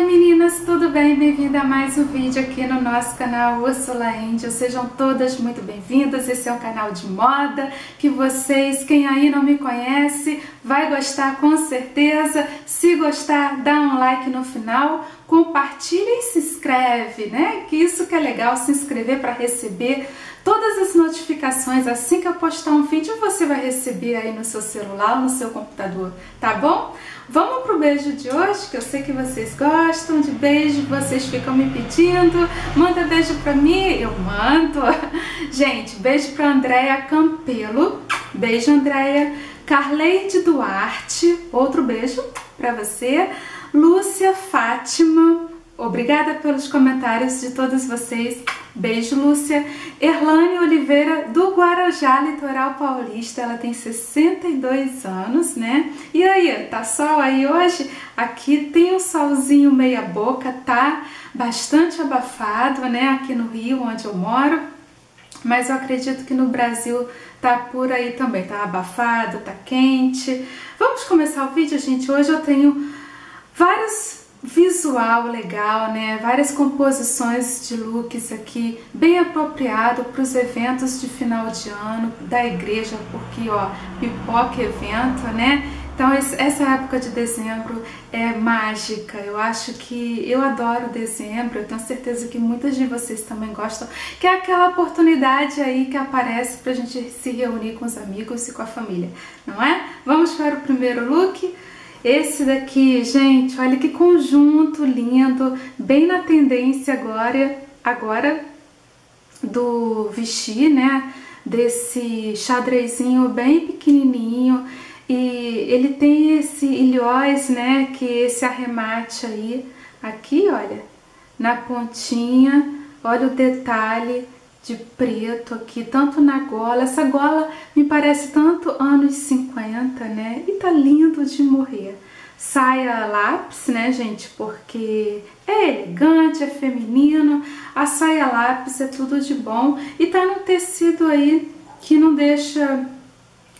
Géminis. Meninas, tudo bem? Bem-vinda a mais um vídeo aqui no nosso canal Ursula Angel. Sejam todas muito bem-vindas. Esse é um canal de moda que vocês, quem aí não me conhece, vai gostar com certeza. Se gostar, dá um like no final, compartilha e se inscreve, né? Que isso que é legal, se inscrever para receber todas as notificações assim que eu postar um vídeo você vai receber aí no seu celular, no seu computador, tá bom? Vamos pro beijo de hoje, que eu sei que vocês gostam de beijo, vocês ficam me pedindo. Manda beijo pra mim, eu mando. Gente, beijo pra Andréia Campelo. Beijo, Andréia. Carleide Duarte, outro beijo pra você. Lúcia Fátima, obrigada pelos comentários de todos vocês. Beijo, Lúcia. Erlane Oliveira, do Guarujá, Litoral Paulista. Ela tem 62 anos, né? E aí, tá sol aí hoje? Aqui tem um solzinho meia boca, tá bastante abafado, né? Aqui no Rio, onde eu moro. Mas eu acredito que no Brasil tá por aí também, tá abafado, tá quente. Vamos começar o vídeo, gente. Hoje eu tenho vários visual legal, né? Várias composições de looks aqui, bem apropriado para os eventos de final de ano da igreja, porque ó, pipoca evento, né? Então essa época de dezembro é mágica. Eu acho que eu adoro dezembro. Eu tenho certeza que muitas de vocês também gostam, que é aquela oportunidade aí que aparece para a gente se reunir com os amigos e com a família, não é? Vamos para o primeiro look. Esse daqui, gente, olha que conjunto lindo, bem na tendência agora, agora do vestir, né? Desse xadrezinho bem pequenininho e ele tem esse ilhóis, né? Que esse arremate aí, aqui, olha, na pontinha, olha o detalhe de preto aqui, tanto na gola. Essa gola me parece tanto anos 50, né? E tá lindo de morrer. Saia lápis, né, gente? Porque é elegante, é feminino. A saia lápis é tudo de bom. E tá no tecido aí que não deixa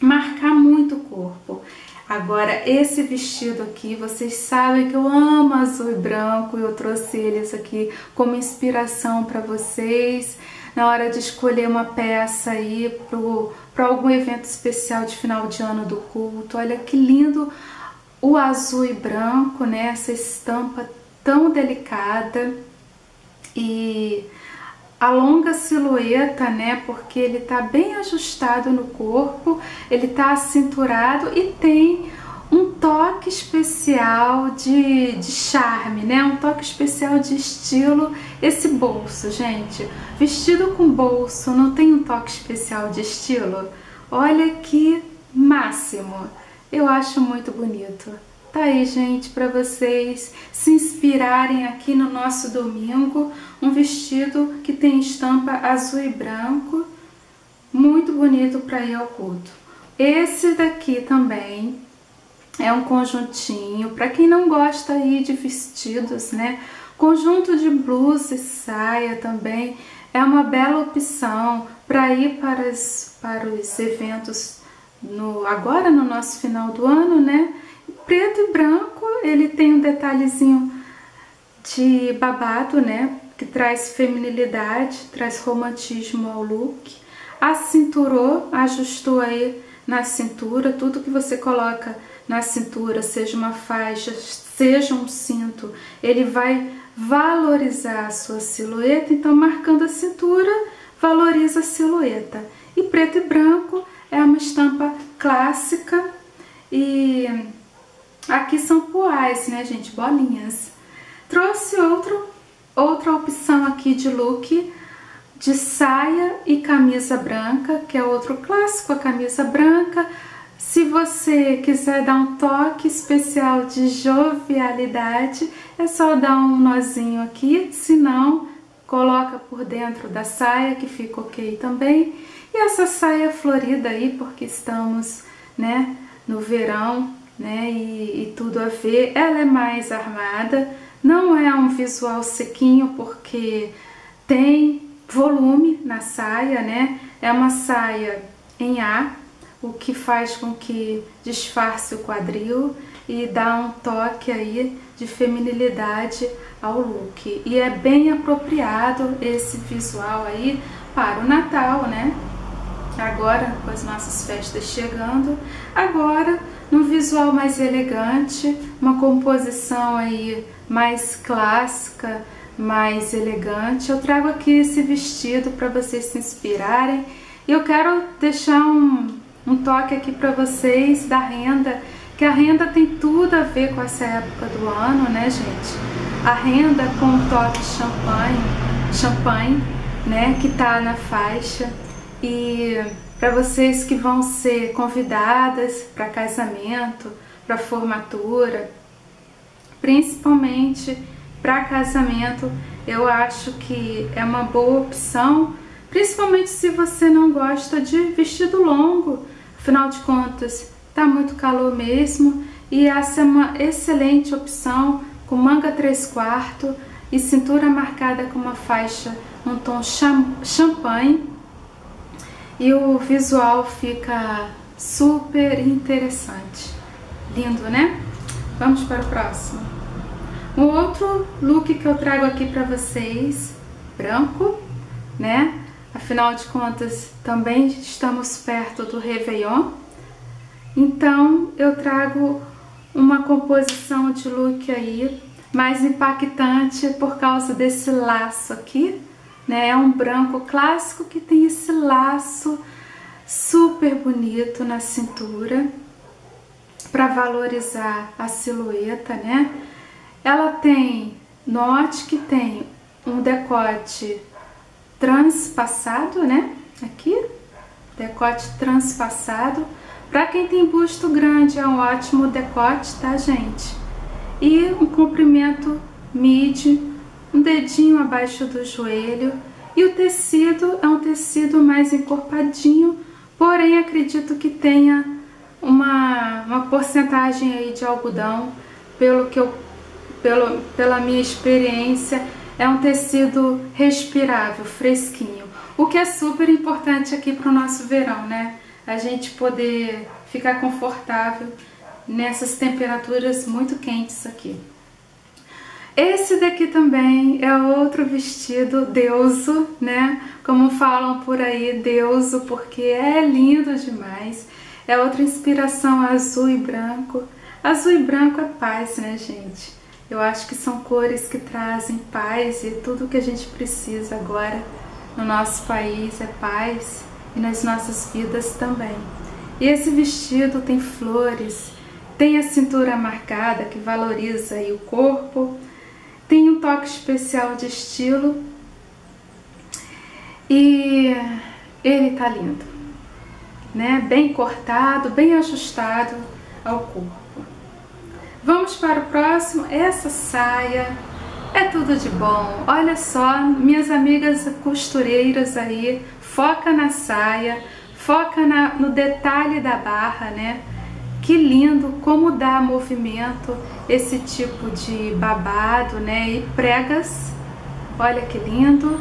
marcar muito o corpo. Agora, esse vestido aqui, vocês sabem que eu amo azul e branco eu trouxe eles aqui como inspiração para vocês na hora de escolher uma peça aí para algum evento especial de final de ano do culto. Olha que lindo o azul e branco, né? Essa estampa tão delicada e a longa silhueta, né? Porque ele tá bem ajustado no corpo, ele tá acinturado e tem um toque especial de, de charme, né? Um toque especial de estilo. Esse bolso, gente, vestido com bolso, não tem um toque especial de estilo? Olha que máximo! Eu acho muito bonito. Tá aí, gente, para vocês se inspirarem aqui no nosso domingo, um vestido que tem estampa azul e branco, muito bonito para ir ao culto. Esse daqui também é um conjuntinho, para quem não gosta aí de vestidos, né? Conjunto de blusa e saia também é uma bela opção para ir para os, para os eventos no, agora no nosso final do ano, né? Preto e branco, ele tem um detalhezinho de babado, né? Que traz feminilidade, traz romantismo ao look. Acinturou, ajustou aí na cintura, tudo que você coloca na cintura, seja uma faixa, seja um cinto, ele vai valorizar a sua silhueta, então marcando a cintura, valoriza a silhueta. E preto e branco é uma estampa clássica e aqui são poais, né gente, bolinhas. Trouxe outro, outra opção aqui de look de saia e camisa branca, que é outro clássico, a camisa branca, se você quiser dar um toque especial de jovialidade, é só dar um nozinho aqui, se não, coloca por dentro da saia que fica ok também. E essa saia florida aí, porque estamos, né, no verão, né, e, e tudo a ver, ela é mais armada, não é um visual sequinho porque tem volume na saia, né, é uma saia em A, o que faz com que disfarce o quadril. e dá um toque aí de feminilidade ao look. E é bem apropriado esse visual aí para o Natal, né? Agora, com as nossas festas chegando, agora num visual mais elegante, uma composição aí mais clássica, mais elegante. Eu trago aqui esse vestido para vocês se inspirarem. E eu quero deixar um, um toque aqui para vocês da renda, que a renda tem tudo a ver com essa época do ano, né, gente? A renda com o toque champanhe, champanhe, né, que tá na faixa. E para vocês que vão ser convidadas para casamento, para formatura, principalmente para casamento, eu acho que é uma boa opção, principalmente se você não gosta de vestido longo. Afinal de contas, tá muito calor mesmo e essa é uma excelente opção com manga 3 quartos e cintura marcada com uma faixa um tom champanhe e o visual fica super interessante. Lindo, né? Vamos para o próximo. Um outro look que eu trago aqui para vocês, branco, né? Afinal de contas, também estamos perto do Réveillon. Então, eu trago uma composição de look aí mais impactante por causa desse laço aqui, né? É um branco clássico que tem esse laço super bonito na cintura para valorizar a silhueta, né? Ela tem, note que tem um decote transpassado, né? Aqui, decote transpassado. Para quem tem busto grande é um ótimo decote, tá, gente? E um comprimento midi um dedinho abaixo do joelho e o tecido é um tecido mais encorpadinho, porém acredito que tenha uma, uma porcentagem aí de algodão, pelo que eu, pelo, pela minha experiência, é um tecido respirável, fresquinho, o que é super importante aqui para o nosso verão, né? A gente poder ficar confortável nessas temperaturas muito quentes aqui. Esse daqui também é outro vestido deuso, né? Como falam por aí, deuso, porque é lindo demais. É outra inspiração azul e branco. Azul e branco é paz, né, gente? Eu acho que são cores que trazem paz e tudo que a gente precisa agora no nosso país é paz e nas nossas vidas também. E esse vestido tem flores, tem a cintura marcada que valoriza o corpo, tem um toque especial de estilo e ele tá lindo, né? Bem cortado, bem ajustado ao corpo. Vamos para o próximo. Essa saia é tudo de bom. Olha só, minhas amigas costureiras aí, foca na saia, foca na, no detalhe da barra, né? Que lindo como dá movimento esse tipo de babado, né? E pregas, olha que lindo.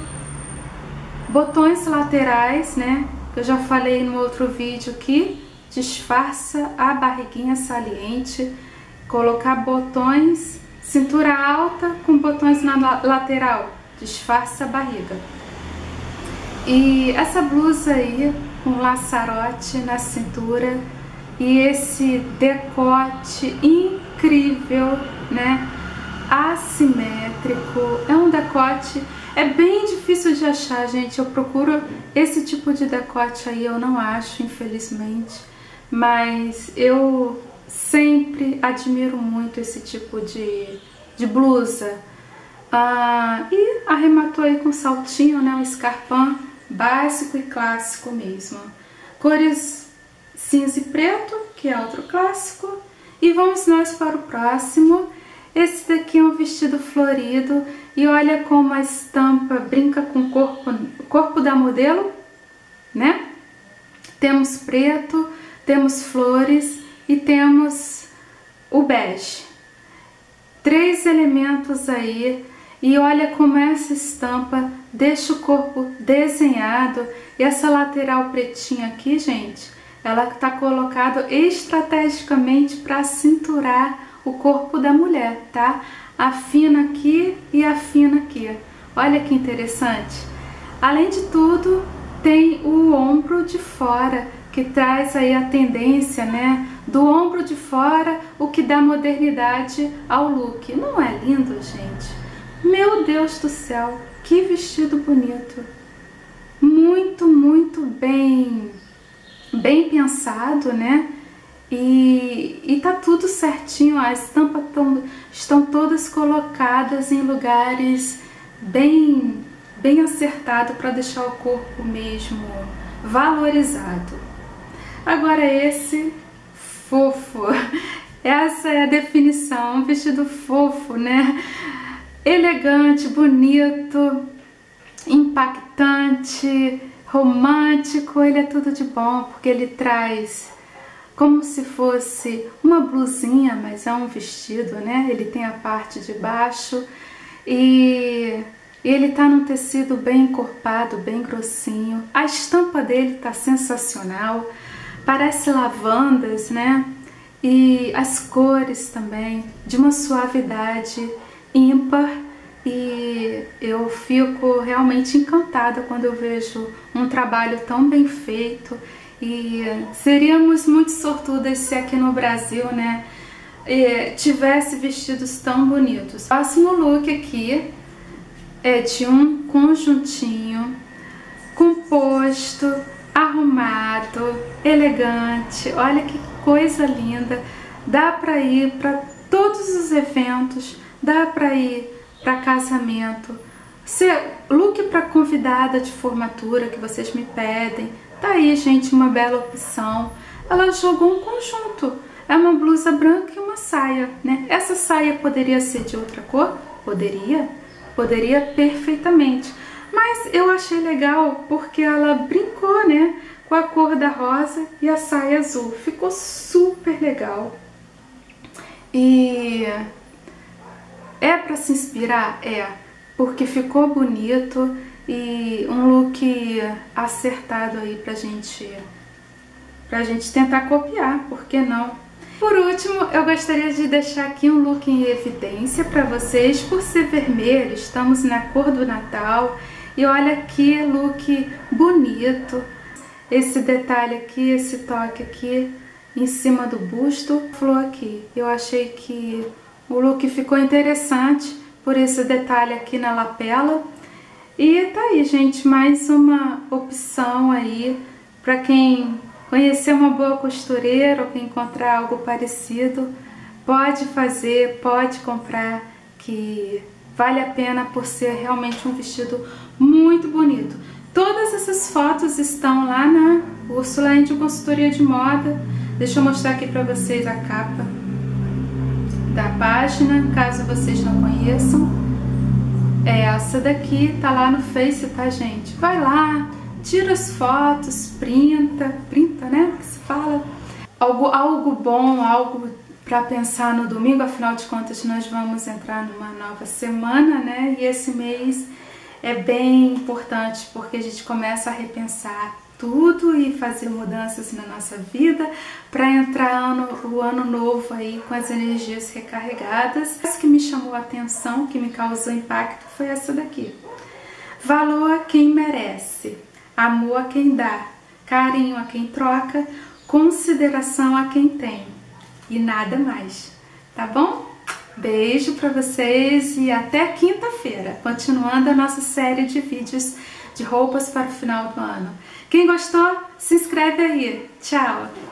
Botões laterais, né? Eu já falei no outro vídeo que disfarça a barriguinha saliente. Colocar botões, cintura alta com botões na lateral, disfarça a barriga. E essa blusa aí com laçarote na cintura e esse decote incrível, né? Assimétrico, é um decote, é bem difícil de achar, gente. Eu procuro esse tipo de decote aí, eu não acho, infelizmente, mas eu sempre admiro muito esse tipo de, de blusa. Ah, e arrematou aí com saltinho, né? Um escarpão básico e clássico mesmo. Cores cinza e preto, que é outro clássico. E vamos nós para o próximo. Esse daqui é um vestido florido e olha como a estampa brinca com o corpo, corpo da modelo, né? Temos preto, temos flores e temos o bege. Três elementos aí e olha como essa estampa deixa o corpo desenhado e essa lateral pretinha aqui, gente, ela está colocada estrategicamente para cinturar o corpo da mulher, tá? Afina aqui e afina aqui. Olha que interessante. Além de tudo, tem o ombro de fora, que traz aí a tendência, né, do ombro de fora, o que dá modernidade ao look. Não é lindo, gente? Meu Deus do céu, que vestido bonito. Muito, muito bem, bem pensado, né? E, e tá tudo certinho, as estampas tão, estão todas colocadas em lugares bem, bem acertado para deixar o corpo mesmo valorizado. Agora esse fofo, essa é a definição, um vestido fofo, né? Elegante, bonito, impactante, romântico, ele é tudo de bom porque ele traz como se fosse uma blusinha, mas é um vestido, né? Ele tem a parte de baixo e ele tá num tecido bem encorpado, bem grossinho. A estampa dele tá sensacional, parece lavandas, né? E as cores também, de uma suavidade ímpar e eu fico realmente encantada quando eu vejo um trabalho tão bem feito e seríamos muito sortudas se aqui no Brasil, né, tivesse vestidos tão bonitos. O próximo look aqui é de um conjuntinho composto, arrumado, elegante. Olha que coisa linda. Dá para ir para todos os eventos, dá para ir para casamento. Se, look para convidada de formatura que vocês me pedem, Tá aí, gente, uma bela opção. Ela jogou um conjunto. É uma blusa branca e uma saia, né? Essa saia poderia ser de outra cor? Poderia. Poderia perfeitamente. Mas eu achei legal porque ela brincou, né? Com a cor da rosa e a saia azul. Ficou super legal. E é para se inspirar? É, porque ficou bonito e um look acertado aí pra gente, pra gente tentar copiar, por que não? Por último, eu gostaria de deixar aqui um look em evidência para vocês, por ser vermelho, estamos na cor do Natal, e olha que look bonito, esse detalhe aqui, esse toque aqui em cima do busto, flor aqui, eu achei que o look ficou interessante por esse detalhe aqui na lapela, e tá aí, gente, mais uma opção aí para quem conhecer uma boa costureira ou quem encontrar algo parecido, pode fazer, pode comprar, que vale a pena por ser realmente um vestido muito bonito. Todas essas fotos estão lá na Úrsula Índio Consultoria de Moda. Deixa eu mostrar aqui para vocês a capa da página, caso vocês não conheçam. É essa daqui, tá lá no Face, tá, gente? Vai lá, tira as fotos, printa, printa, né? Que se fala. Algo, algo bom, algo para pensar no domingo, afinal de contas nós vamos entrar numa nova semana, né? E esse mês é bem importante porque a gente começa a repensar tudo e fazer mudanças na nossa vida para entrar ano, o ano novo aí com as energias recarregadas. Essa que me chamou a atenção, que me causou impacto foi essa daqui. Valor a quem merece, amor a quem dá, carinho a quem troca, consideração a quem tem e nada mais. Tá bom? Beijo para vocês e até quinta-feira, continuando a nossa série de vídeos de roupas para o final do ano. Quem gostou, se inscreve aí. Tchau!